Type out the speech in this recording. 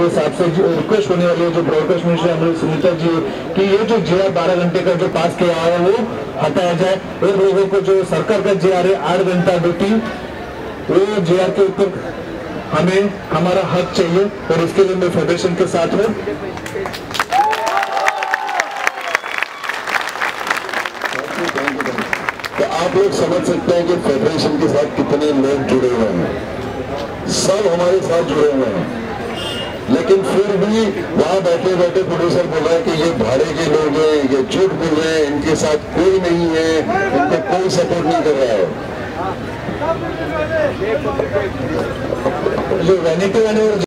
हिसाब से रिक्वेस्ट होने वाली है, जो ब्रॉडकास्ट मिनिस्टर हमारे सुनीता जी, कि ये जो जे आर बारह घंटे का जो पास किया है, वो हटाया जाए। और लोगों को जो सरकार का जे आर है आठ घंटा ड्यूटी वो जे आर के ऊपर हमें, हमारा हक चाहिए और इसके लिए मैं फेडरेशन के साथ हूँ। तो आप लोग समझ सकते हैं कि फेडरेशन के साथ कितने लोग जुड़े हुए हैं। सब हमारे साथ जुड़े हुए हैं। लेकिन फिर भी वहाँ बैठे बैठे प्रोड्यूसर बोल कि ये भाड़े के लोग हैं, ये झूठ बोल रहे हैं, इनके साथ कोई नहीं है, इनको कोई सपोर्ट नहीं कर रहा है। जो वैनिटी